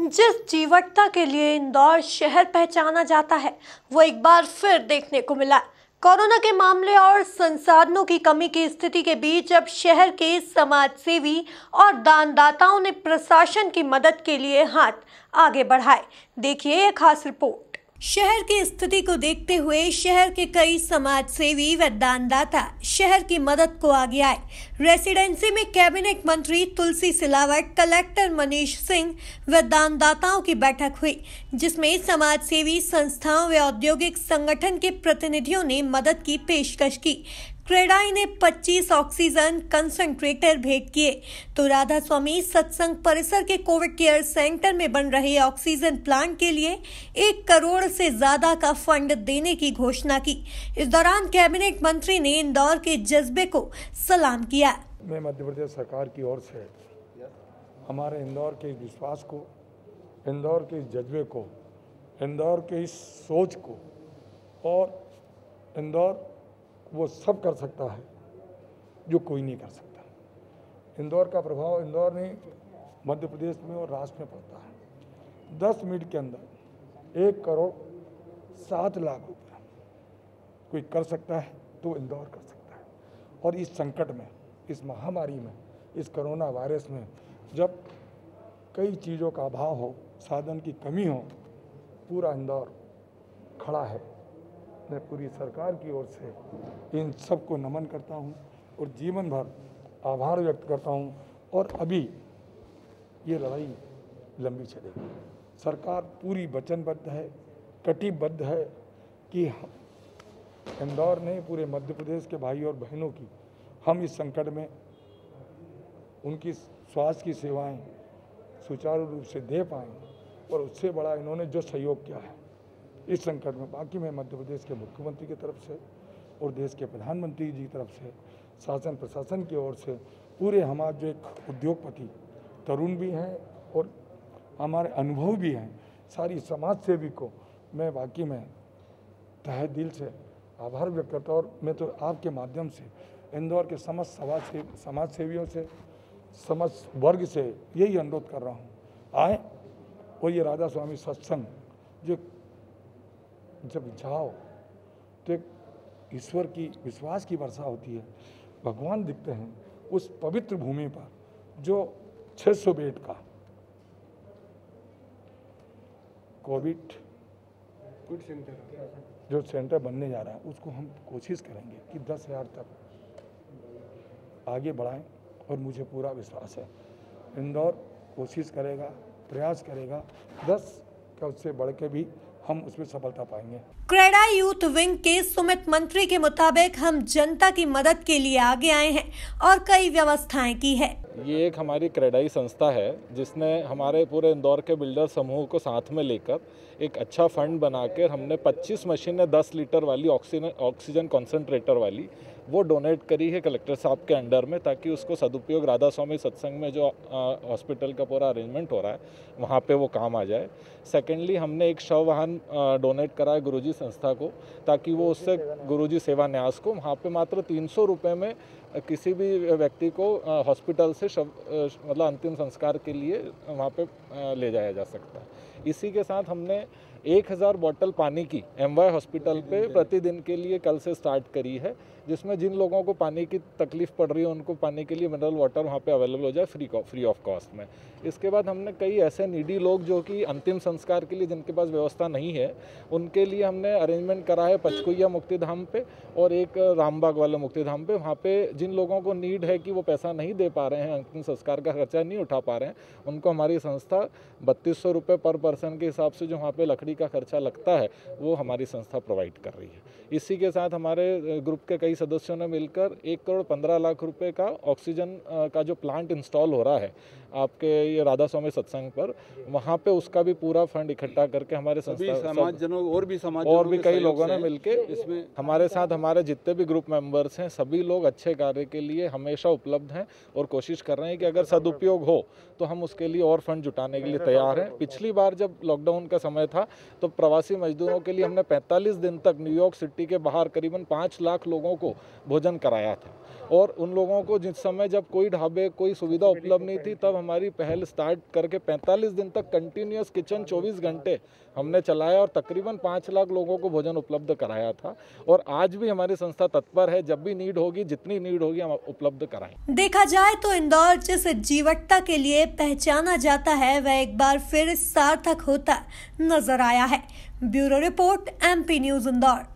जिस जीवटता के लिए इंदौर शहर पहचाना जाता है, वो एक बार फिर देखने को मिला। कोरोना के मामले और संसाधनों की कमी की स्थिति के बीच अब शहर के समाज सेवी और दानदाताओं ने प्रशासन की मदद के लिए हाथ आगे बढ़ाए। देखिए एक खास रिपोर्ट। शहर की स्थिति को देखते हुए शहर के कई समाज सेवी व दानदाता शहर की मदद को आगे आए। रेसिडेंसी में कैबिनेट मंत्री तुलसी सिलावट, कलेक्टर मनीष सिंह व दानदाताओं की बैठक हुई, जिसमें समाज सेवी संस्थाओं व औद्योगिक संगठन के प्रतिनिधियों ने मदद की, पेशकश की। क्रेडाई ने 25 ऑक्सीजन कंसंट्रेटर भेंट किए। तो राधा स्वामी सत्संग परिसर के कोविड केयर सेंटर में बन रहे ऑक्सीजन प्लांट के लिए एक करोड़ से ज़्यादा का फंड देने की घोषणा की। इस दौरान कैबिनेट मंत्री ने इंदौर के जज्बे को सलाम किया। मैं मध्य प्रदेश सरकार की ओर से हमारे इंदौर के विश्वास को, इंदौर के जज्बे को, इंदौर के इस सोच को और इंदौर वो सब कर सकता है, जो कोई नहीं कर सकता। इंदौर का प्रभाव इंदौर नहीं, मध्य प्रदेश में और राष्ट्र में पड़ता है। दस मिनट के अंदर एक करोड़ सात लाख रुपया कोई कर सकता है तो इंदौर कर सकता है। और इस संकट में, इस महामारी में, इस कोरोना वायरस में, जब कई चीज़ों का अभाव हो, साधन की कमी हो, पूरा इंदौर खड़ा है। मैं पूरी सरकार की ओर से इन सबको नमन करता हूँ और जीवन भर आभार व्यक्त करता हूँ और अभी ये लड़ाई लंबी चलेगी। सरकार पूरी वचनबद्ध है, कटिबद्ध है कि इंदौर ने पूरे मध्य प्रदेश के भाई और बहनों की, हम इस संकट में उनकी स्वास्थ्य की सेवाएँ सुचारू रूप से दे पाएँ और उससे बड़ा इन्होंने जो सहयोग किया है इस संकट में। बाकी मैं मध्य प्रदेश के मुख्यमंत्री की तरफ़ से और देश के प्रधानमंत्री जी की तरफ़ से, शासन प्रशासन की ओर से, पूरे हमारे जो एक उद्योगपति तरुण भी हैं और हमारे अनुभव भी हैं, सारी समाज सेवी को मैं बाकी में तह दिल से आभार व्यक्त करता और मैं तो आपके माध्यम से, इंदौर के समस्त समाज से, समाज सेवियों से, समस्त वर्ग से यही अनुरोध कर रहा हूँ। आए और ये राधा स्वामी सत्संग, जो जब जाओ तो एक ईश्वर की विश्वास की वर्षा होती है। भगवान दिखते हैं उस पवित्र भूमि पर जो 600 बेड का। Covid centre. जो सेंटर बनने जा रहा है उसको हम कोशिश करेंगे कि दस हज़ार तक आगे बढ़ाएँ और मुझे पूरा विश्वास है। इंदौर कोशिश करेगा प्रयास करेगा दस का उससे बढ़ के भी हम उसमें सफलता पाएँगे। क्रेडा यूथ विंग के सुमित मंत्री के मुताबिक हम जनता की मदद के लिए आगे आए हैं और कई व्यवस्थाएँ की है। ये एक हमारी क्रेडाई संस्था है जिसने हमारे पूरे इंदौर के बिल्डर समूह को साथ में लेकर एक अच्छा फंड बनाकर हमने 25 मशीनें 10 लीटर वाली ऑक्सीजन ऑक्सीजन कॉन्सेंट्रेटर वाली वो डोनेट करी है कलेक्टर साहब के अंडर में ताकि उसको सदुपयोग राधा स्वामी सत्संग में जो हॉस्पिटल का पूरा अरेंजमेंट हो रहा है वहाँ पे वो काम आ जाए। सेकेंडली हमने एक शव वाहन डोनेट करा है गुरुजी संस्था को, ताकि वो उससे गुरुजी सेवा न्यास को, वहाँ पे मात्र तीन सौ रुपये में किसी भी व्यक्ति को हॉस्पिटल से शव मतलब अंतिम संस्कार के लिए वहाँ पे ले जाया जा सकता है। इसी के साथ हमने एक हज़ार बॉटल पानी की एमवाई हॉस्पिटल पे प्रतिदिन के लिए कल से स्टार्ट करी है, जिसमें जिन लोगों को पानी की तकलीफ़ पड़ रही है, उनको पानी के लिए मिनरल वाटर वहाँ पे अवेलेबल हो जाए फ्री फ्री ऑफ़ कॉस्ट में। इसके बाद हमने कई ऐसे निडी लोग जो कि अंतिम संस्कार के लिए जिनके पास व्यवस्था नहीं है, उनके लिए हमने अरेंजमेंट करा है पचकुया मुक्ति धाम पे और एक रामबाग वाले मुक्ति धाम पे। वहाँ पे जिन लोगों को नीड है कि वो पैसा नहीं दे पा रहे हैं, अंतिम संस्कार का खर्चा नहीं उठा पा रहे हैं, उनको हमारी संस्था बत्तीस सौ पर पर्सन के हिसाब से जो वहाँ पर लकड़ी का खर्चा लगता है, वो हमारी संस्था प्रोवाइड कर रही है। इसी के साथ हमारे ग्रुप के कई सदस्यों ने मिलकर एक करोड़ पंद्रह लाख रुपए का ऑक्सीजन का जो प्लांट इंस्टॉल हो रहा है आपके ये राधा स्वामी सत्संग पर वहाँ पे उसका भी पूरा फंड इकट्ठा करके हमारे समाज जनों और भी समाज और भी कई लोगों ने मिलके इसमें हमारे साथ हमारे जितने भी ग्रुप मेंबर्स हैं सभी लोग अच्छे कार्य के लिए हमेशा उपलब्ध हैं और कोशिश कर रहे हैं कि अगर सदुपयोग हो तो हम उसके लिए और फंड जुटाने के लिए तैयार हैं। पिछली बार जब लॉकडाउन का समय था तो प्रवासी मजदूरों के लिए हमने पैंतालीस दिन तक न्यूयॉर्क सिटी के बाहर करीबन पाँच लाख लोगों को भोजन कराया था। और उन लोगों को जिस समय जब कोई ढाबे, कोई सुविधा उपलब्ध नहीं थी, तब हमारी पहल स्टार्ट करके 45 दिन तक कंटिन्यूस किचन 24 घंटे हमने चलाया और तकरीबन पाँच लाख लोगों को भोजन उपलब्ध कराया था। और आज भी हमारी संस्था तत्पर है, जब भी नीड होगी, जितनी नीड होगी, हम उपलब्ध कराएँ। देखा जाए तो इंदौर जिस जीवटता के लिए पहचाना जाता है, वह एक बार फिर सार्थक होता नज़र आया है। Bureau report MP news Indore.